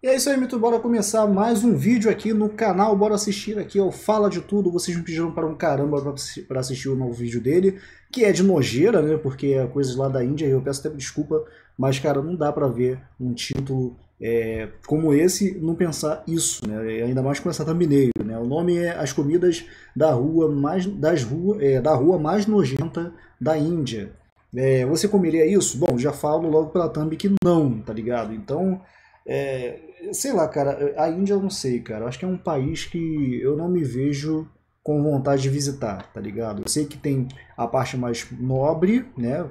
E é isso aí, Mito, bora começar mais um vídeo aqui no canal, bora assistir aqui ao Fala de Tudo, vocês me pediram para um caramba para assistir o novo vídeo dele, que é de nojeira, né, porque é coisas lá da Índia, eu peço até desculpa, mas cara, não dá para ver um título é, como esse, não pensar isso, né, ainda mais com essa thumbnail, né, o nome é As Comidas da Rua mais, das rua, é, da rua mais nojenta da Índia. É, você comeria isso? Bom, já falo logo pela thumb que não, tá ligado? Então... É, sei lá, cara, a Índia eu não sei, cara. Acho que é um país que eu não me vejo com vontade de visitar, tá ligado? Eu sei que tem a parte mais nobre, né,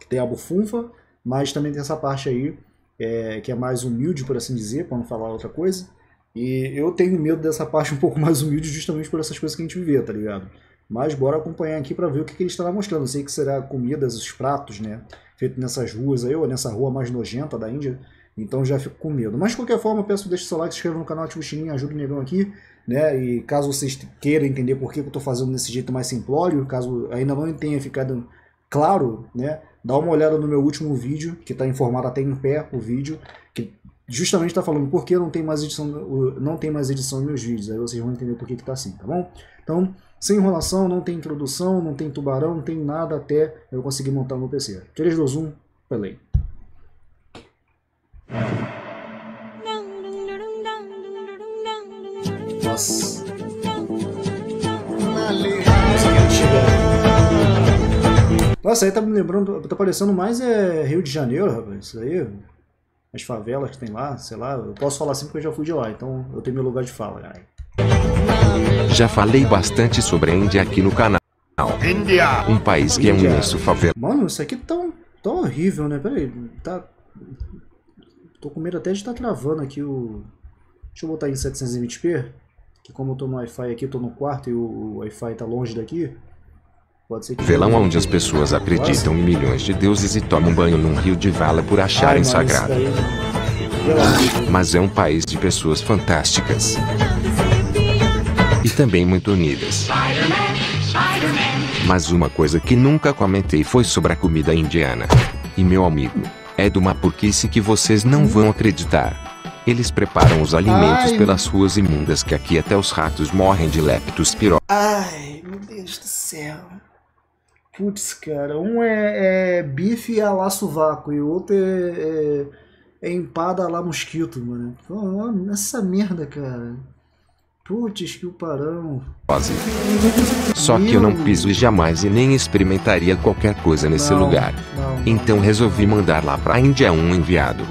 que tem a bufunfa, mas também tem essa parte aí é, que é mais humilde, por assim dizer, para não falar outra coisa. E eu tenho medo dessa parte um pouco mais humilde justamente por essas coisas que a gente vê, tá ligado? Mas bora acompanhar aqui para ver o que, que ele estará mostrando. Eu sei que será comidas, os pratos, né, feito nessas ruas aí, ou nessa rua mais nojenta da Índia, então já fico com medo. Mas de qualquer forma, peço deixe seu like, se inscreva no canal, ative o sininho, ajude o negão aqui. Né? E caso vocês queiram entender por que eu estou fazendo desse jeito mais simplório, caso ainda não tenha ficado claro, né? dá uma olhada no meu último vídeo, que está em formato até em pé o vídeo, que justamente está falando por que não tem mais edição, não tem mais edição nos meus vídeos. Aí vocês vão entender por que está assim, tá bom? Então, sem enrolação, não tem introdução, não tem tubarão, não tem nada até eu conseguir montar meu PC. 3, 2, 1, play. Nossa. Nossa, aí tá me lembrando, tá parecendo mais é Rio de Janeiro, rapaz. Isso aí, as favelas que tem lá, sei lá. Eu posso falar assim porque eu já fui de lá, então eu tenho meu lugar de fala. Cara. Já falei bastante sobre a Índia aqui no canal. Índia! Um país que é um imenso favela. Mano, isso aqui tá, tá horrível, né? Peraí, tá Tô com medo até de estar tá travando aqui o... Deixa eu botar em 720p, que como eu tô no Wi-Fi aqui, tô no quarto e o Wi-Fi tá longe daqui. Pode ser que... Velão onde as pessoas acreditam em milhões de deuses e tomam banho num rio de vala por acharem Ai, sagrado. Daí... Mas é um país de pessoas fantásticas. E também muito unidas. Mas uma coisa que nunca comentei foi sobre a comida indiana. E meu amigo, é de uma porquice que vocês não vão acreditar. Eles preparam os alimentos Ai. pelas ruas imundas que aqui até os ratos morrem de leptospirose. Ai, meu Deus do céu. Putz, cara, um é, é bife a lá sovaco e o outro é, é, é empada a lá mosquito, mano. Pô, essa merda, cara. Putz, que o parão. Só que eu não piso jamais e nem experimentaria qualquer coisa nesse não, lugar. Não. Então resolvi mandar lá pra Índia um enviado.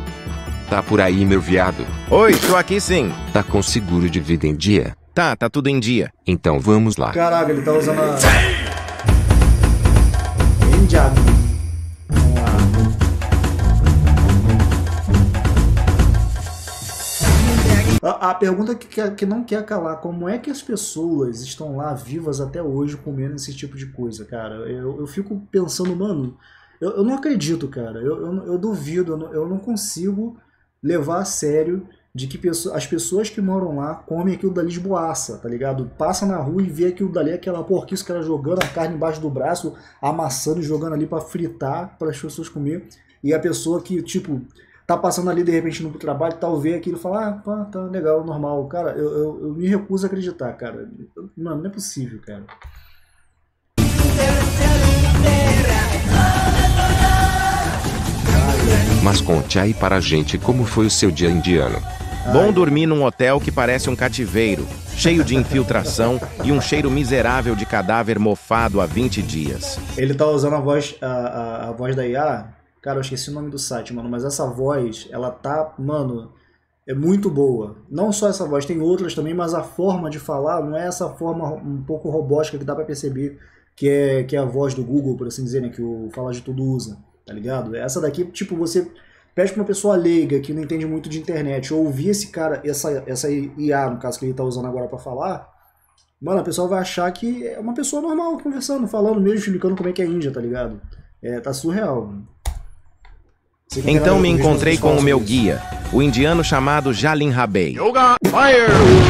Tá por aí, meu viado? Oi, tô aqui sim. Tá com seguro de vida em dia? Tá, tá tudo em dia. Então vamos lá. Caraca, ele tá usando a... Índia. A, a pergunta que, que não quer calar, como é que as pessoas estão lá vivas até hoje comendo esse tipo de coisa, cara? Eu, eu fico pensando, mano, eu, eu não acredito, cara. Eu, eu, eu duvido, eu não, eu não consigo levar a sério de que as pessoas que moram lá comem aquilo dali de boaça, tá ligado? Passa na rua e vê aquilo dali, aquela porquice que era jogando a carne embaixo do braço, amassando e jogando ali para fritar para as pessoas comer. E a pessoa que, tipo, tá passando ali de repente no trabalho, tal, vê aquilo e fala, ah, pá, tá legal, normal. Cara, eu, eu, eu me recuso a acreditar, cara. Mano, não é possível, cara. Mas conte aí para a gente como foi o seu dia indiano. Bom dormir num hotel que parece um cativeiro, cheio de infiltração e um cheiro miserável de cadáver mofado há 20 dias. Ele tá usando a voz, a, a, a voz da IA Cara, eu esqueci o nome do site, mano, mas essa voz, ela tá, mano, é muito boa. Não só essa voz, tem outras também, mas a forma de falar não é essa forma um pouco robótica que dá para perceber que é, que é a voz do Google, por assim dizer, né, que o Fala de Tudo usa, tá ligado? Essa daqui, tipo, você pede pra uma pessoa leiga que não entende muito de internet ou ouvir esse cara, essa, essa IA, no caso que ele tá usando agora para falar, mano, a pessoa vai achar que é uma pessoa normal conversando, falando mesmo, explicando como é que é a Índia, tá ligado? É, tá surreal. Mano. Então me encontrei com o meu guia, o indiano chamado Jalin Rabei.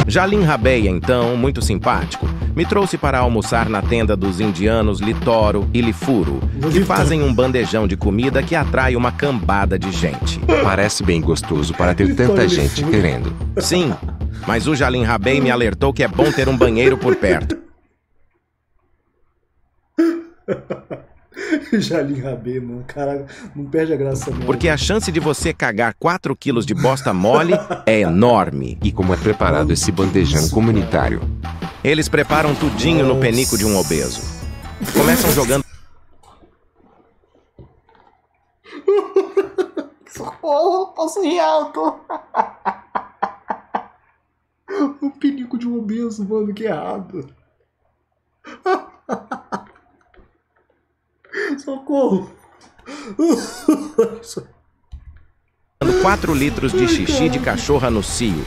Jalin Rabei, então, muito simpático, me trouxe para almoçar na tenda dos indianos Litoro e Lifuro, que fazem um bandejão de comida que atrai uma cambada de gente. Parece bem gostoso para ter tanta gente querendo. Sim, mas o Jalim Rabei me alertou que é bom ter um banheiro por perto. Jalim Rabê, mano. Caraca, não perde a graça mesmo. Porque a chance de você cagar 4 quilos de bosta mole é enorme. E como é preparado esse bandejão comunitário? Eles preparam tudinho no penico de um obeso. Começam jogando Socorro, posso rir alto. o penico de um obeso, mano, que errado. Socorro. 4 litros de xixi de cachorra no cio.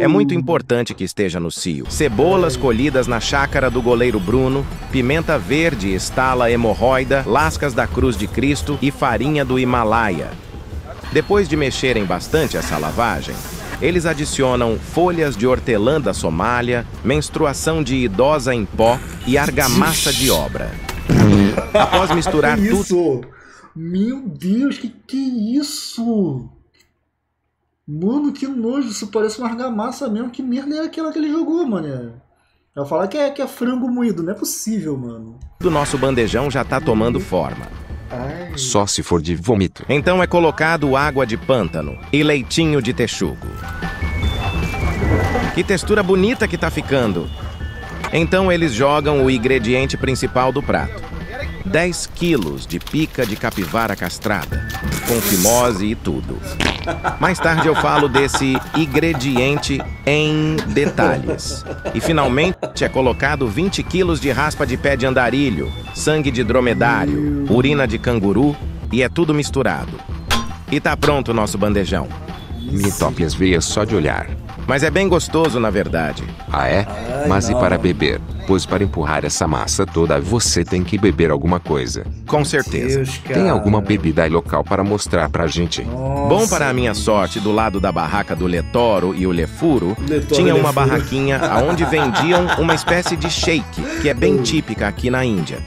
É muito importante que esteja no cio. Cebolas colhidas na chácara do goleiro Bruno, pimenta verde estala hemorroida, lascas da cruz de Cristo e farinha do Himalaia. Depois de mexerem bastante essa lavagem, eles adicionam folhas de hortelã da Somália, menstruação de idosa em pó e argamassa de obra. Após misturar que tudo. isso? Meu Deus, que que é isso? Mano, que nojo. Isso parece uma argamassa mesmo. Que merda é aquela que ele jogou, mano? Eu falar que é, que é frango moído. Não é possível, mano. do nosso bandejão já tá tomando forma. Ai. Só se for de vômito. Então é colocado água de pântano e leitinho de texugo. Que textura bonita que tá ficando. Então eles jogam o ingrediente principal do prato. 10 quilos de pica de capivara castrada, com fimose e tudo. Mais tarde eu falo desse ingrediente em detalhes. E finalmente é colocado 20 quilos de raspa de pé de andarilho, sangue de dromedário, urina de canguru e é tudo misturado. E tá pronto o nosso bandejão. Me entope as veias só de olhar. Mas é bem gostoso, na verdade. Ah é? Mas e para beber? Pois para empurrar essa massa toda você tem que beber alguma coisa. Com certeza. Deus. Tem alguma bebida aí local para mostrar pra gente? Nossa. Bom para a minha sorte, do lado da barraca do Letoro e o Lefuro, Letoro tinha uma Lefuro. barraquinha onde vendiam uma espécie de shake, que é bem típica aqui na Índia.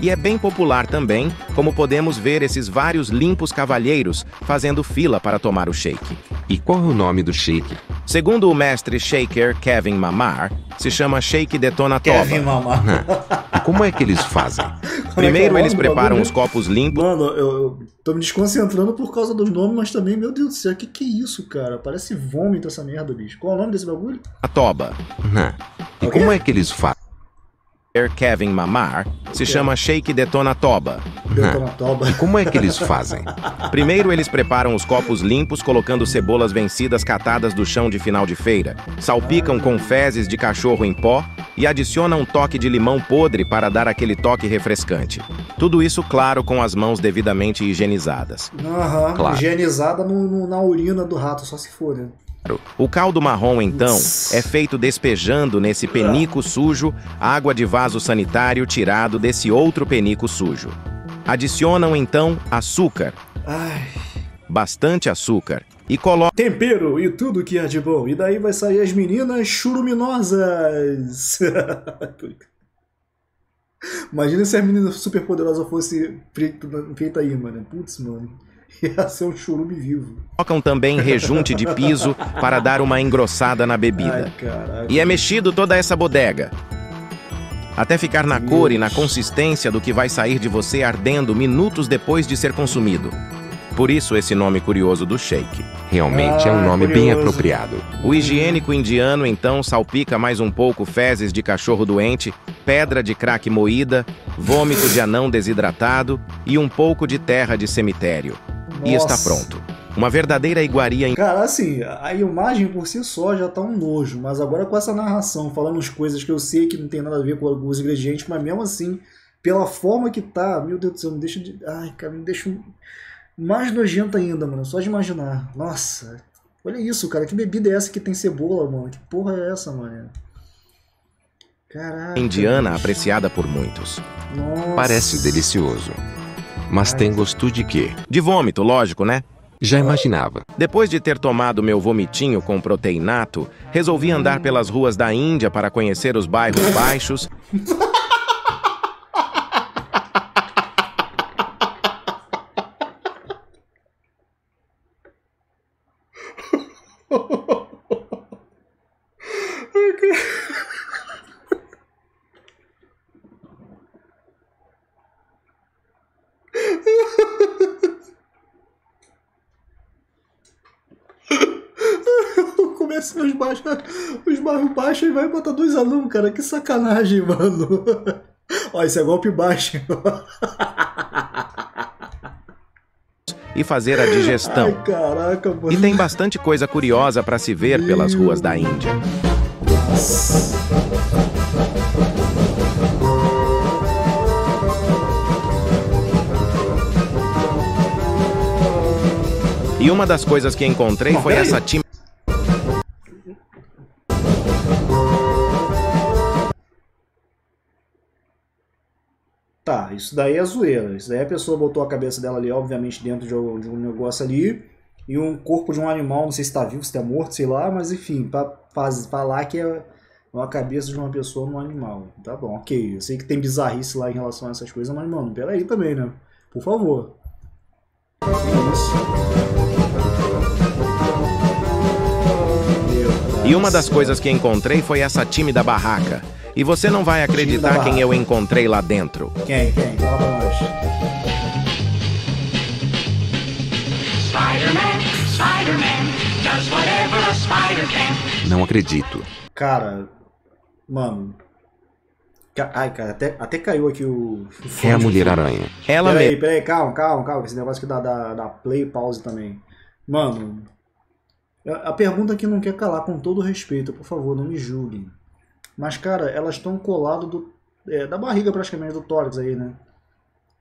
E é bem popular também, como podemos ver esses vários limpos cavalheiros fazendo fila para tomar o shake. E qual é o nome do shake? Segundo o mestre shaker Kevin Mamar, se chama Shake Detona Kevin Toba. Mamar. E como é que eles fazem? Primeiro eles Como é que é nome do preparam bagulho? os copos limpos Mano, eu, eu tô me desconcentrando por causa dos nomes, mas também, meu Deus do céu, que que é isso, cara? Parece vômito essa merda, bicho. Qual é o nome desse bagulho? a toba. Hã. E como é que eles fazem? Kevin Mamar, se chama Shake Detona Toba. Detonatoba. Como é que eles fazem? Primeiro eles preparam os copos limpos colocando cebolas vencidas catadas do chão de final de feira, salpicam com fezes de cachorro em pó e adicionam um toque de limão podre para dar aquele toque refrescante. Tudo isso, claro, com as mãos devidamente higienizadas. Aham, Claro. higienizada no, no- na urina do rato, só se for, né? O caldo marrom, então, é feito despejando nesse penico sujo água de vaso sanitário tirado desse outro penico sujo. Adicionam, então, açúcar, Ai. bastante açúcar, e colocam Tempero e tudo que é de bom. E daí vai sair as meninas churuminosas. Imagina se a menina super poderosa fosse feita feita aí, mano. Putz, mano. Ia ser um churume vivo. Colocam também rejunte de piso para dar uma engrossada na bebida. Ai. E é mexido toda essa bodega. Até ficar na cor e na consistência do que vai sair de você ardendo minutos depois de ser consumido. Por isso esse nome curioso do shake. Realmente é um Ah, nome bem curioso. apropriado. O higiênico indiano então salpica mais um pouco fezes de cachorro doente, pedra de crack moída, vômito de anão desidratado e um pouco de terra de cemitério. E está pronto. Uma verdadeira iguaria em Cara, assim, a imagem por si só já tá um nojo, mas agora com essa narração, falando as coisas que eu sei que não tem nada a ver com os ingredientes, mas mesmo assim, pela forma que tá, meu Deus do céu, me deixa de. Ai, cara, me deixa mais nojento ainda, mano, só de imaginar. Nossa, olha isso, cara, que bebida é essa que tem cebola, mano? Que porra é essa, mano? Caraca. indiana apreciada por muitos. Nossa. Parece delicioso. Mas tem gosto de quê? De vômito, lógico, né? Já imaginava. Depois de ter tomado meu vomitinho com proteinato, resolvi andar pelas ruas da Índia para conhecer os bairros baixos. Começa os baixos, os bairros baixos e vai botar dois alunos, cara. Que sacanagem, mano. Ó, isso é golpe baixo. e fazer a digestão. Ai, caraca, mano. E tem bastante coisa curiosa para se ver pelas ruas da Índia. E uma das coisas que encontrei foi essa time. Tá, isso daí é zoeira. Isso daí a pessoa botou a cabeça dela ali, obviamente, dentro de um, de um negócio ali. E um corpo de um animal, não sei se tá vivo, se tá morto, sei lá, mas enfim, pra falar que é uma cabeça de uma pessoa num animal. Tá bom, ok. Eu sei que tem bizarrice lá em relação a essas coisas, mas, mano, peraí também, né? Por favor. Isso? E uma das coisas que encontrei foi essa tímida barraca. E você não vai acreditar quem eu encontrei lá dentro. Quem? Quem? Fala pra nós. Spider-Man, Spider-Man, does whatever a spider can. Não acredito. Cara, mano. Ai, cara, até, até caiu aqui o. o É a de Mulher-Aranha. Ela Peraí, mesma. peraí, calma, calma, calma. que Esse negócio aqui dá, dá, dá play pause também. Mano, a a pergunta aqui não quer calar, com todo respeito, por favor, não me julguem. Mas, cara, elas estão colado do, é, da barriga praticamente do tórax aí, né?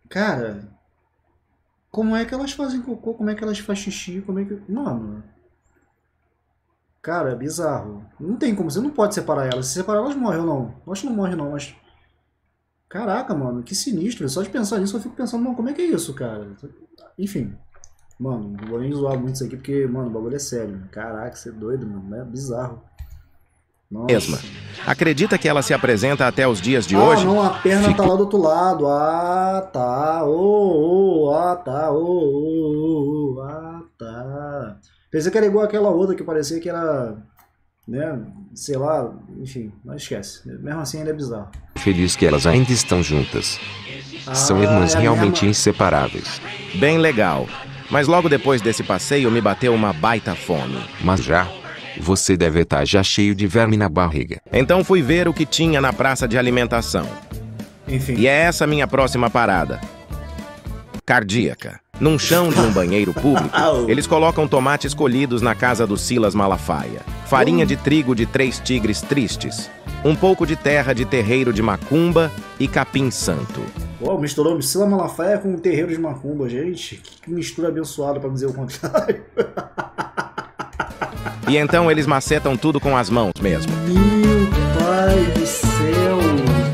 Cara, como é que elas fazem cocô? Como é que elas fazem xixi? Como é que. Mano. Cara, é bizarro. Não tem como, você não pode separar elas. Se separar, elas morrem ou não. Acho que não morre, não, mas. Caraca, mano, que sinistro. Só de pensar nisso eu fico pensando, mano, como é que é isso, cara? Enfim. Mano, não vou nem zoar muito isso aqui porque, mano, o bagulho é sério. Caraca, você é doido, mano. É bizarro. Nossa. Mesma. Acredita que ela se apresenta até os dias de ah, hoje? não, a perna Fica- tá lá do outro lado. Ah, tá. Ô, ô, ah, tá. Ô, ô, ô, ah, tá. Pensei que era igual aquela outra que parecia que era, né, sei lá, enfim, mas esquece. Mesmo assim ainda é bizarro. Feliz que elas ainda estão juntas. São Ah, irmãs é realmente mesma- inseparáveis. Bem legal. Mas logo depois desse passeio me bateu uma baita fome. Mas já, você deve estar já cheio de verme na barriga. Então fui ver o que tinha na praça de alimentação. Enfim. E é essa minha próxima parada. Cardíaca. Num chão de um banheiro público, eles colocam tomates colhidos na casa do Silas Malafaia, farinha de trigo de três tigres tristes, um pouco de terra de terreiro de macumba e capim santo. Pô, misturou Sila Malafaia com o terreiro de Macumba, gente. Que mistura abençoada pra dizer o contrário. E então eles macetam tudo com as mãos mesmo. Meu pai do céu.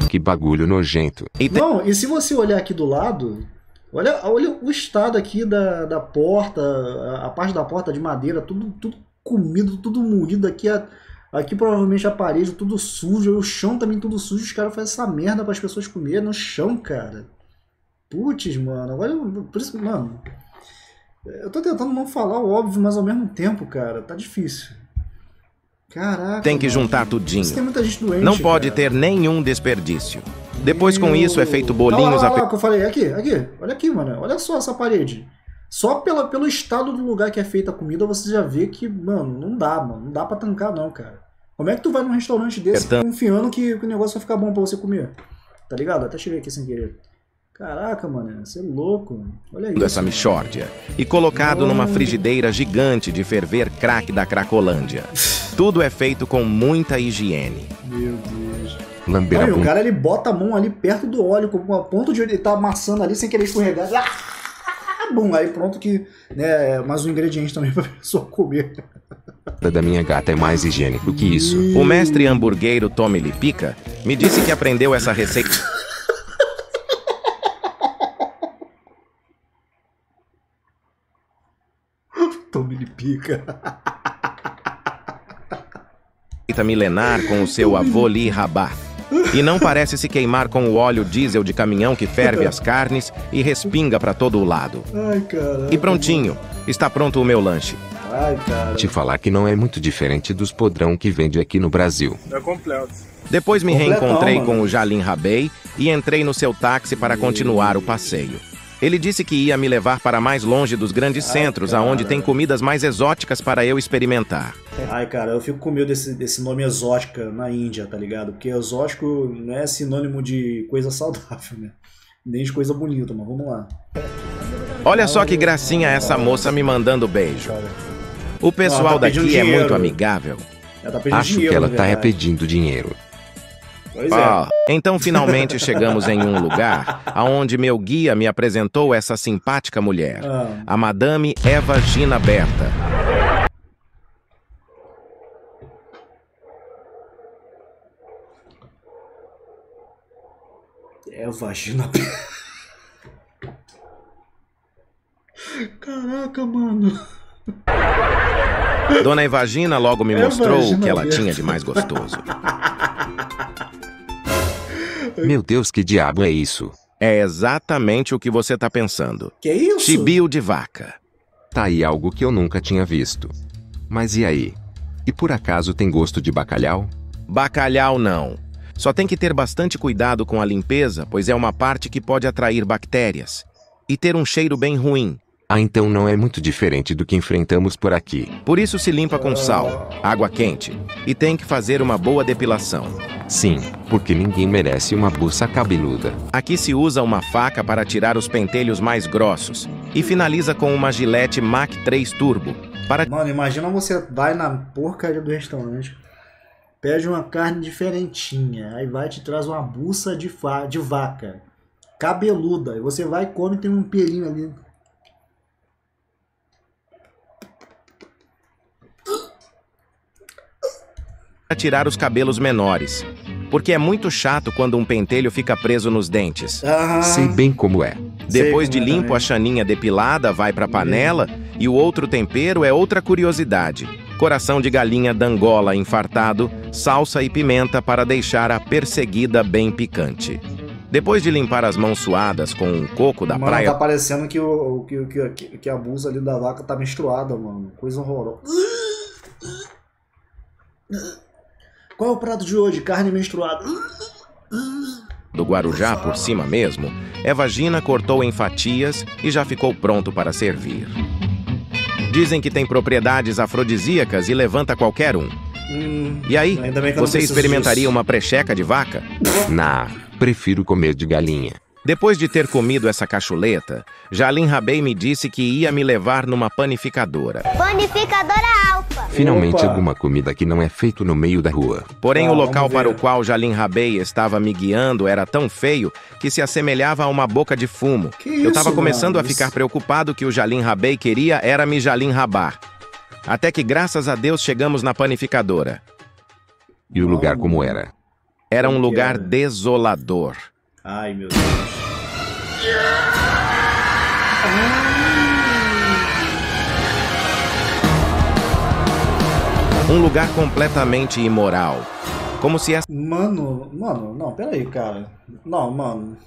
Que bagulho nojento. E tem Não, e se você olhar aqui do lado, olha, olha o estado aqui da, da porta, a, a parte da porta de madeira, tudo, tudo comido, tudo moído aqui, a- aqui provavelmente a parede tudo sujo, o chão também tudo sujo, os caras fazem essa merda para as pessoas comerem no chão, cara. Putz, mano, agora eu- por isso, mano, eu tô tentando não falar o óbvio, mas ao mesmo tempo, cara, tá difícil. Caraca. tem que mano. juntar Isso tem tudinho. muita gente doente. Não pode cara. ter nenhum desperdício. Depois com isso é feito bolinhos olha a lá, olha lá que eu falei, aqui, aqui, olha aqui, mano, olha só essa parede. Só pela, pelo estado do lugar que é feita a comida, você já vê que, mano, não dá, mano, não dá pra tancar não, cara. Como é que tu vai num restaurante desse Então- confiando que, que o negócio vai ficar bom pra você comer? Tá ligado? Até cheguei aqui sem querer. Caraca, mano, você é louco. Olha isso. dessa mano. michórdia e colocado numa frigideira gigante de ferver crack da Cracolândia. Tudo é feito com muita higiene. Meu Deus. Lamber a Olha, o cara ele bota a mão ali perto do óleo, com a ponto de ele tá amassando ali sem querer escorregar. Ah, bum, aí pronto que, né, mais um ingrediente também pra pessoa comer. da minha gata é mais higiênico do que isso. O mestre hamburgueiro Tommy Lipica me disse que aprendeu essa receita Tome-lhe pica. milenar com o seu avô Li Rabá. E não parece se queimar com o óleo diesel de caminhão que ferve as carnes e respinga para todo o lado. Ai. E prontinho, está pronto o meu lanche. Ai, cara. Te falar que não é muito diferente dos podrão que vende aqui no Brasil. É completo. Depois me Completão, reencontrei mano. com o Jalim Rabei e entrei no seu táxi para continuar o passeio. Ele disse que ia me levar para mais longe dos grandes centros, aonde tem comidas mais exóticas para eu experimentar. Ai, cara, eu fico com medo desse, desse nome exótica na Índia, tá ligado? Porque exótico não é sinônimo de coisa saudável, né? Nem de coisa bonita, mas vamos lá. Olha só que gracinha essa moça me mandando beijo. O pessoal Ela tá daqui é dinheiro. muito amigável. ela tá Acho dinheiro, que ela tá pedindo dinheiro. Pois é. Ah, então finalmente chegamos em um lugar aonde meu guia me apresentou essa simpática mulher, Ah. a Madame Eva Gina Berta. É vagina. Caraca, mano. Dona Evagina logo me Eva mostrou o Gina que ela Berta. tinha de mais gostoso. Meu Deus, que diabo é isso? É exatamente o que você tá pensando. Que isso? Chibio de vaca. Tá aí algo que eu nunca tinha visto. Mas e aí? E por acaso tem gosto de bacalhau? Bacalhau não. Só tem que ter bastante cuidado com a limpeza, pois é uma parte que pode atrair bactérias. E ter um cheiro bem ruim. Ah, então não é muito diferente do que enfrentamos por aqui. Por isso se limpa com sal, água quente. E tem que fazer uma boa depilação. Sim, porque ninguém merece uma buça cabeluda. Aqui se usa uma faca para tirar os pentelhos mais grossos. E finaliza com uma gilete Mac 3 Turbo. Para Mano, imagina você vai na porcaria do restaurante, pede uma carne diferentinha, aí vai e te traz uma buça de, fa de vaca, cabeluda, e você vai e come e tem um pelinho ali. Tirar os cabelos menores. Porque é muito chato quando um pentelho fica preso nos dentes. Ah, Sei bem como é. Depois de como é limpo, a chaninha depilada vai pra panela e o outro tempero é outra curiosidade. Coração de galinha d'Angola infartado, salsa e pimenta para deixar a perseguida bem picante. Depois de limpar as mãos suadas com um coco da mano, praia, tá parecendo que, o, que, que, que, a busa ali da vaca tá menstruada, mano. Coisa horrorosa. Qual é o prato de hoje? Carne menstruada. do Guarujá por cima mesmo, Evagina cortou em fatias e já ficou pronto para servir. Dizem que tem propriedades afrodisíacas e levanta qualquer um. Hum, E aí, você experimentaria disso. uma precheca de vaca? Nah, prefiro comer de galinha. Depois de ter comido essa cachuleta, Jalim Rabei me disse que ia me levar numa panificadora. Panificadora Alfa. Finalmente Opa. alguma comida que não é feito no meio da rua. Porém, Ah, o local para o qual Jalim Rabei estava me guiando era tão feio que se assemelhava a uma boca de fumo. Que Eu estava começando mano? a ficar preocupado que o Jalim Rabei queria era me Jalim Rabar. Até que, graças a Deus, chegamos na panificadora. E o lugar como era? Era um lugar desolador. Ai, meu Deus. Um lugar completamente imoral. Como se essa Mano, mano, não, peraí, cara. Não, mano.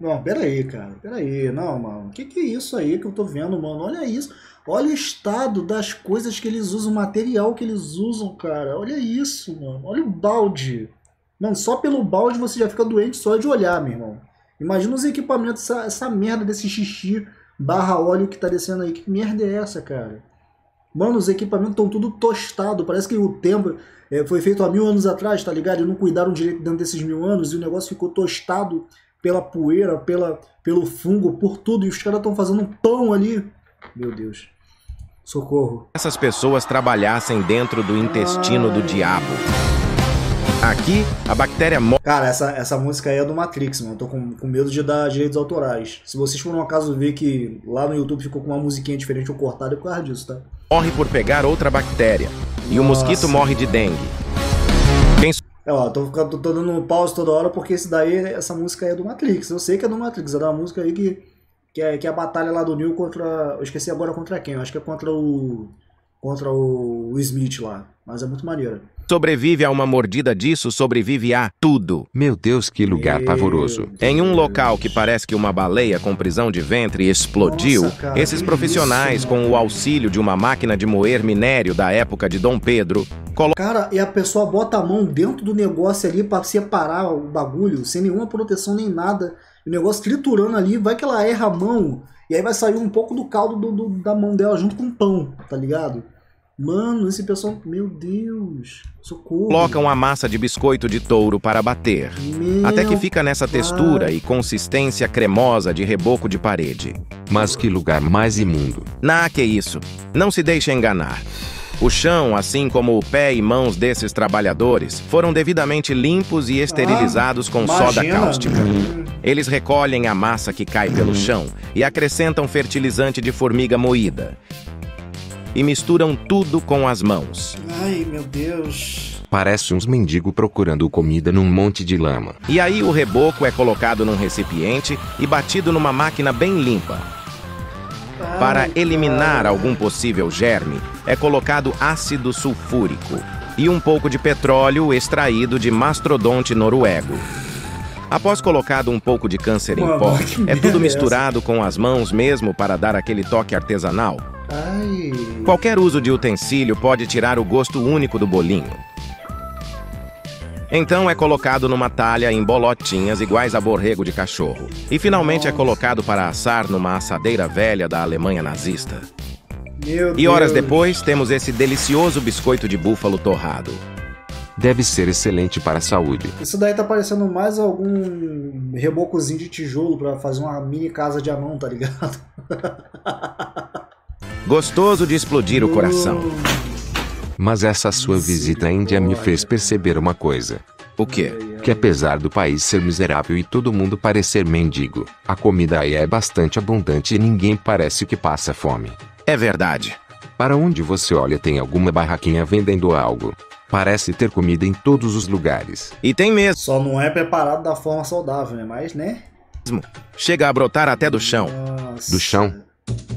Não, peraí, cara. Peraí, não, mano. Que que é isso aí que eu tô vendo, mano? Olha isso. Olha o estado das coisas que eles usam, o material que eles usam, cara. Olha isso, mano. Olha o balde. Mano, só pelo balde você já fica doente só de olhar, meu irmão. Imagina os equipamentos, essa, essa merda desse xixi barra óleo que tá descendo aí. Que merda é essa, cara? Mano, os equipamentos estão tudo tostado. Parece que o tempo é, foi feito há mil anos atrás, tá ligado? E não cuidaram direito dentro desses mil anos e o negócio ficou tostado pela poeira, pela, pelo fungo, por tudo. E os caras estão fazendo um pão ali. Meu Deus. Socorro. essas pessoas trabalhassem dentro do intestino do diabo. Aqui, a bactéria morre. Cara, essa, essa música aí é do Matrix, mano. Eu tô com, com medo de dar direitos autorais. Se vocês por um acaso ver que lá no YouTube ficou com uma musiquinha diferente ou cortada, é por causa disso, tá? Morre por pegar outra bactéria. E o mosquito morre de dengue. É, ó, tô, ficando- tô dando pause toda hora porque esse daí, essa música aí é do Matrix. Eu sei que é do Matrix, é uma música aí que Que é, que é a batalha lá do Neil contra. Eu esqueci agora contra quem. Eu acho que é contra o. Contra o, o Smith lá. Mas é muito maneiro. Sobrevive a uma mordida disso, sobrevive a tudo. Meu Deus, que lugar pavoroso. Em um local que parece que uma baleia com prisão de ventre explodiu, Nossa, cara, esses profissionais, isso, com o auxílio de uma máquina de moer minério da época de Dom Pedro, Cara, e a pessoa bota a mão dentro do negócio ali pra separar o bagulho, sem nenhuma proteção nem nada. O negócio triturando ali, vai que ela erra a mão, e aí vai sair um pouco do caldo do- do- da mão dela junto com o pão, tá ligado? Mano, esse pessoal. Meu Deus. Socorro. colocam a massa de biscoito de touro para bater. Meu Até que fica nessa pai. textura e consistência cremosa de reboco de parede. Mas que lugar mais imundo. Na que isso? Não se deixe enganar. O chão, assim como o pé e mãos desses trabalhadores, foram devidamente limpos e esterilizados com soda Ah, Imagina. cáustica. Eles recolhem a massa que cai pelo chão e acrescentam fertilizante de formiga moída. E misturam tudo com as mãos. Ai, meu Deus. Parece uns mendigos procurando comida num monte de lama. E aí o reboco é colocado num recipiente e batido numa máquina bem limpa. Para eliminar cara. algum possível germe, é colocado ácido sulfúrico e um pouco de petróleo extraído de mastrodonte noruego. Após colocado um pouco de câncer em pó, é tudo misturado com as mãos mesmo para dar aquele toque artesanal. Ai. Qualquer uso de utensílio pode tirar o gosto único do bolinho. Então é colocado numa talha em bolotinhas iguais a borrego de cachorro. E finalmente é Nossa. colocado para assar numa assadeira velha da Alemanha nazista. Meu E horas Deus. depois temos esse delicioso biscoito de búfalo torrado. Deve ser excelente para a saúde. Isso daí tá parecendo mais algum rebocozinho de tijolo pra fazer uma mini casa de anão, tá ligado? Gostoso de explodir o coração. Mas essa sua visita à Índia me fez perceber uma coisa. O quê? Que apesar do país ser miserável e todo mundo parecer mendigo, a comida aí é bastante abundante e ninguém parece que passa fome. É verdade. Para onde você olha tem alguma barraquinha vendendo algo. Parece ter comida em todos os lugares. E tem mesmo. Só não é preparado da forma saudável, né? Mas, né? Chega a brotar até do chão. Nossa. Do chão?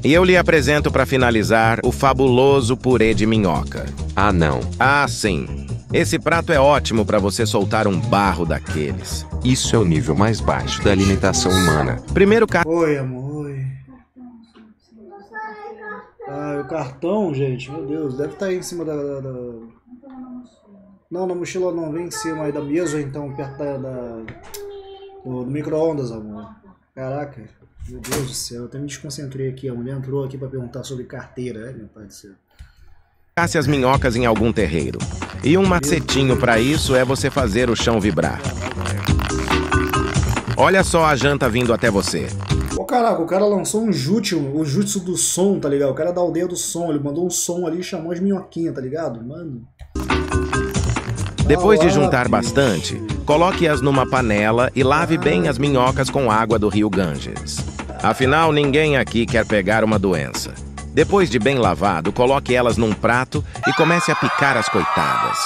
E eu lhe apresento para finalizar o fabuloso purê de minhoca. Ah não, Ah, sim. Esse prato é ótimo para você soltar um barro daqueles. isso é o nível mais baixo da alimentação humana. Primeiro ca... Oi, amor. Oi. Ah, o cartão, gente, meu Deus, deve estar aí em cima da, da- da- Não, na mochila não, vem em cima aí da mesa, então perto da. da- do, do micro-ondas, amor. Caraca, meu Deus do céu, eu até me desconcentrei aqui. A mulher entrou aqui pra perguntar sobre carteira, é, meu pai do céu. casse as minhocas em algum terreiro. E um macetinho para isso é você fazer o chão vibrar. Olha só a janta vindo até você. Ô caraca, o cara lançou um jutsu, o jutsu do som, tá ligado? O cara da aldeia do som, ele mandou um som ali e chamou as minhoquinhas, tá ligado? Mano. Depois de juntar bastante, coloque-as numa panela e lave bem as minhocas com água do rio Ganges. Afinal, ninguém aqui quer pegar uma doença. Depois de bem lavado, coloque elas num prato e comece a picar as coitadas.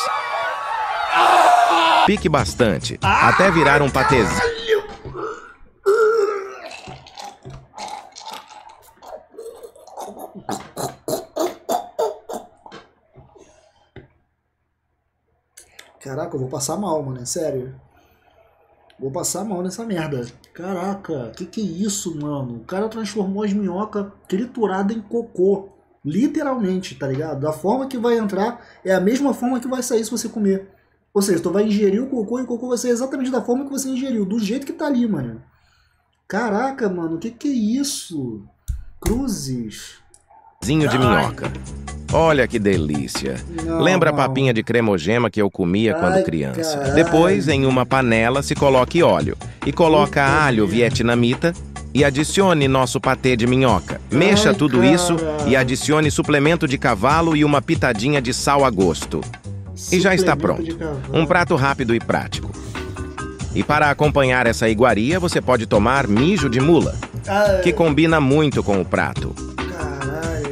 Pique bastante, até virar um patezinho. Caraca, eu vou passar mal, mano, é sério. Vou passar mal nessa merda. Caraca, que que é isso, mano? O cara transformou as minhocas trituradas em cocô. Literalmente, tá ligado? Da forma que vai entrar, é a mesma forma que vai sair se você comer. Ou seja, tu vai ingerir o cocô e o cocô vai ser exatamente da forma que você ingeriu, do jeito que tá ali, mano. Caraca, mano, que que é isso? Cruzes. de minhoca. Olha que delícia. Não, Lembra a papinha de cremogema que eu comia quando Ai, criança? caralho. Depois, em uma panela, se coloque óleo. E coloca Puta alho vietnamita e adicione nosso patê de minhoca. Mexa Ai, tudo cara. isso e adicione suplemento de cavalo e uma pitadinha de sal a gosto. E já está pronto. Um prato rápido e prático. E para acompanhar essa iguaria, você pode tomar mijo de mula, Ai, que combina muito com o prato.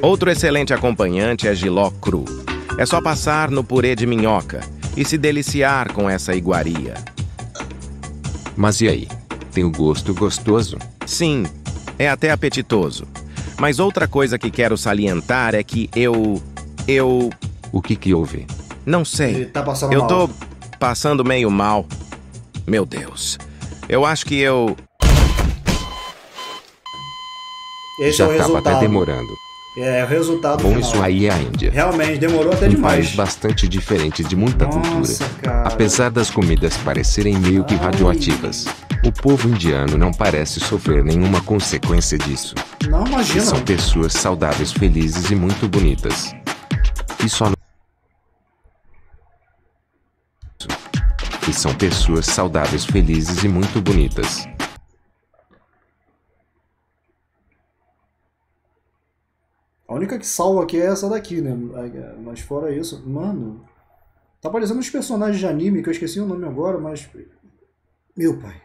Outro excelente acompanhante é giló cru. É só passar no purê de minhoca e se deliciar com essa iguaria. Mas e aí? Tem o gosto gostoso? Sim, É até apetitoso. Mas outra coisa que quero salientar é que eu. Eu. O que que houve? Não sei. Ele tá passando eu mal. tô passando meio mal. Meu Deus. Eu acho que eu. Esse Já é o tava resultado. até demorando. É, o resultado Bom, final. isso aí é a Índia. Realmente, demorou até Um demais. país bastante diferente de muita Nossa, cultura. cara. Apesar das comidas parecerem meio que Ai. radioativas, o povo indiano não parece sofrer nenhuma consequência disso. Não, imagina. são pessoas saudáveis, felizes e muito bonitas. E só E são pessoas saudáveis, felizes e muito bonitas. A única que salva aqui é essa daqui, né? Mas fora isso, mano. Tá parecendo uns personagens de anime que eu esqueci o nome agora, mas. Meu pai.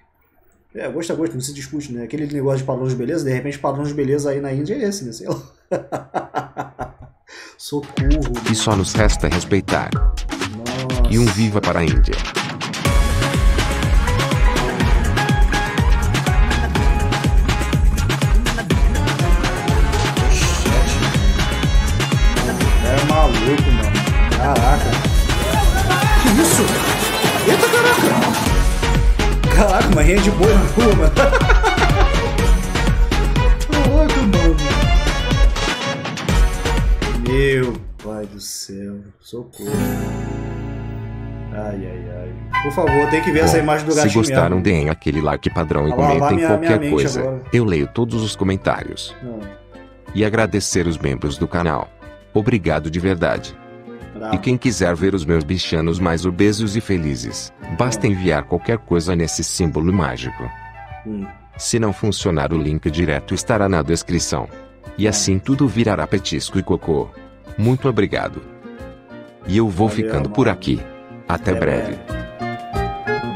É, gosto a gosto, não se discute, né? Aquele negócio de padrão de beleza, de repente padrão de beleza aí na Índia é esse, né? Sei lá. Socorro. E só nos resta respeitar. Nossa. E um viva para a Índia. Caraca. Que isso? Eita, caraca. Caraca, uma rinha de boi na rua, mano. Caraca, mano. Meu pai do céu. Socorro. Ai, ai, ai. Por favor, tem que ver essa Bom, imagem do se gatinho gostaram, mesmo. deem aquele like padrão e comentem minha- minha qualquer mente coisa. agora. Eu leio todos os comentários. Não, E agradecer os membros do canal. Obrigado de verdade. E quem quiser ver os meus bichanos mais obesos e felizes, basta enviar qualquer coisa nesse símbolo mágico. Hum. Se não funcionar, o link direto estará na descrição. E assim tudo virará petisco e cocô. Muito obrigado. E eu vou Valeu, ficando por mano. aqui. Até Até breve.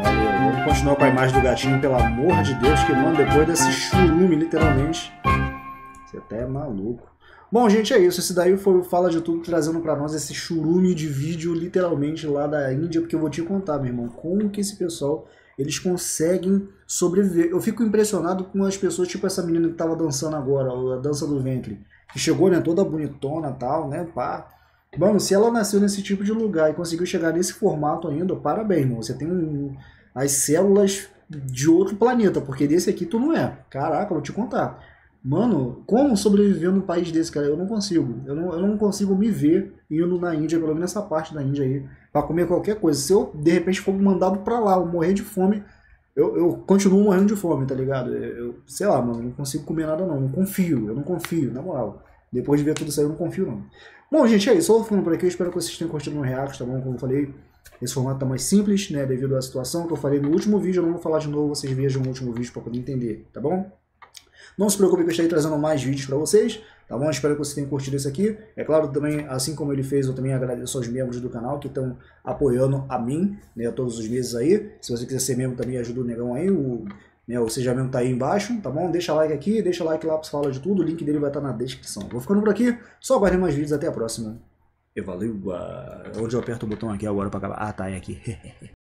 Valeu. Vamos continuar com a imagem do gatinho, pelo amor de Deus, que mano, depois desse churume, literalmente. Você até é maluco. Bom, gente, é isso. Esse daí foi o Fala de Tudo trazendo pra nós esse churume de vídeo, literalmente, lá da Índia, porque eu vou te contar, meu irmão, como que esse pessoal, eles conseguem sobreviver. Eu fico impressionado com as pessoas, tipo essa menina que tava dançando agora, a dança do ventre, que chegou, né, toda bonitona tal, né, pá. Mano, se ela nasceu nesse tipo de lugar e conseguiu chegar nesse formato ainda, parabéns, irmão. Você tem um, as células de outro planeta, porque desse aqui tu não é. Caraca, eu vou te contar. Mano, como sobreviver num país desse, cara? Eu não consigo. Eu não, eu não consigo me ver indo na Índia, pelo menos nessa parte da Índia aí, pra comer qualquer coisa. Se eu, de repente, for mandado pra lá, eu morrer de fome, eu, eu continuo morrendo de fome, tá ligado? Eu, eu- sei lá, mano, não consigo comer nada não. Não confio, eu não confio, na moral. Depois de ver tudo isso aí, eu não confio não. Bom, gente, é isso. Eu vou ficando por aqui. Eu espero que vocês tenham curtido no React, tá bom? Como eu falei, esse formato tá mais simples, né? Devido à situação que eu falei no último vídeo. Eu não vou falar de novo, vocês vejam o último vídeo pra poder entender, tá bom? Não se preocupe que eu estarei trazendo mais vídeos pra vocês, tá bom? Espero que vocês tenham curtido esse aqui. É claro, também, assim como ele fez, eu também agradeço aos membros do canal que estão apoiando a mim, né? Todos os meses aí. Se você quiser ser membro também, ajuda o negão aí. O, né, Seja Membro tá aí embaixo, tá bom? Deixa like aqui, deixa like lá pra falar de tudo. O link dele vai estar na descrição. Vou ficando por aqui. Só aguardem mais vídeos. Até a próxima. E valeu. Onde eu aperto o botão aqui agora pra acabar? Ah, tá, é aqui.